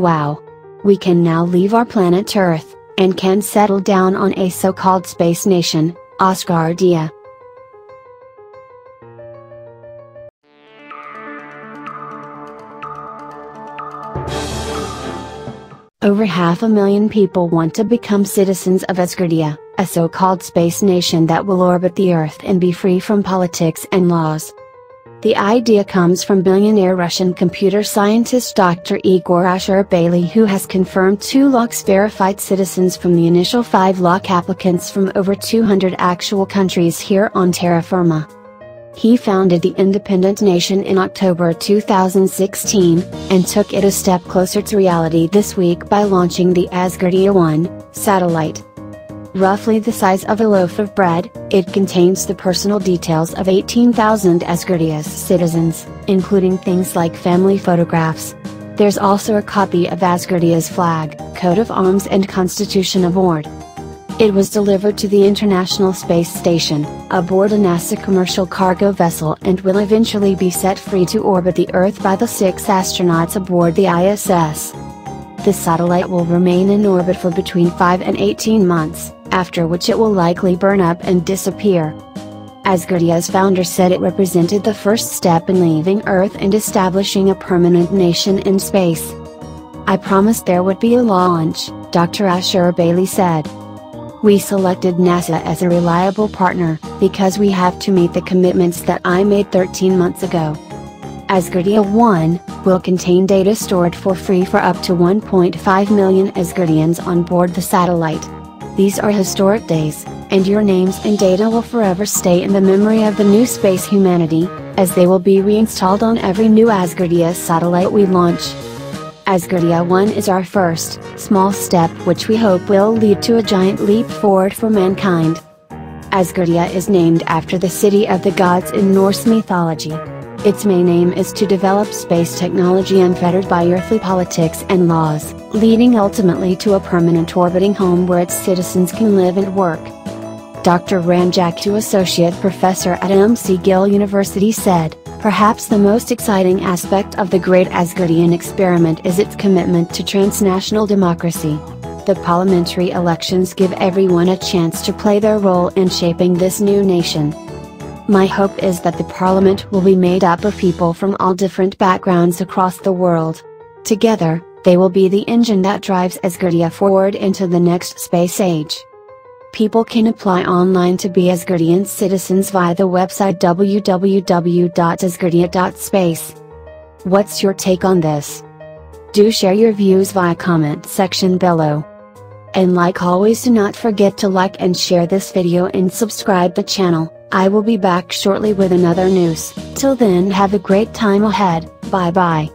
Wow! We can now leave our planet Earth, and can settle down on a so-called space nation, Asgardia. Over half a million people want to become citizens of Asgardia, a so-called space nation that will orbit the Earth and be free from politics and laws. The idea comes from billionaire Russian computer scientist Dr. Igor Ashurbeyli who has confirmed two lakhs verified citizens from the initial five lakh applicants from over 200 actual countries here on terra firma. He founded the independent nation in October 2016, and took it a step closer to reality this week by launching the Asgardia 1 satellite. Roughly the size of a loaf of bread, it contains the personal details of 18,000 Asgardia's citizens, including things like family photographs. There's also a copy of Asgardia's flag, coat of arms and constitution aboard. It was delivered to the International Space Station, aboard a NASA commercial cargo vessel and will eventually be set free to orbit the Earth by the six astronauts aboard the ISS. The satellite will remain in orbit for between 5 and 18 months, after which it will likely burn up and disappear. As Asgardia's founder said it represented the first step in leaving Earth and establishing a permanent nation in space. I promised there would be a launch, Dr. Ashurbeyli said. We selected NASA as a reliable partner, because we have to meet the commitments that I made 13 months ago. Asgardia 1 will contain data stored for free for up to 1.5 million Asgardians on board the satellite. These are historic days, and your names and data will forever stay in the memory of the new space humanity, as they will be reinstalled on every new Asgardia satellite we launch. Asgardia 1 is our first, small step which we hope will lead to a giant leap forward for mankind. Asgardia is named after the city of the gods in Norse mythology. Its main aim is to develop space technology unfettered by earthly politics and laws, leading ultimately to a permanent orbiting home where its citizens can live and work. Dr. Ram Jakhu Associate Professor at McGill University said, Perhaps the most exciting aspect of the Great Asgardian experiment is its commitment to transnational democracy. The parliamentary elections give everyone a chance to play their role in shaping this new nation. My hope is that the parliament will be made up of people from all different backgrounds across the world. Together, they will be the engine that drives Asgardia forward into the next space age. People can apply online to be Asgardian citizens via the website www.asgardia.space. What's your take on this? Do share your views via comment section below. And like always do not forget to like and share this video and subscribe the channel, I will be back shortly with another news. Till then have a great time ahead, bye bye.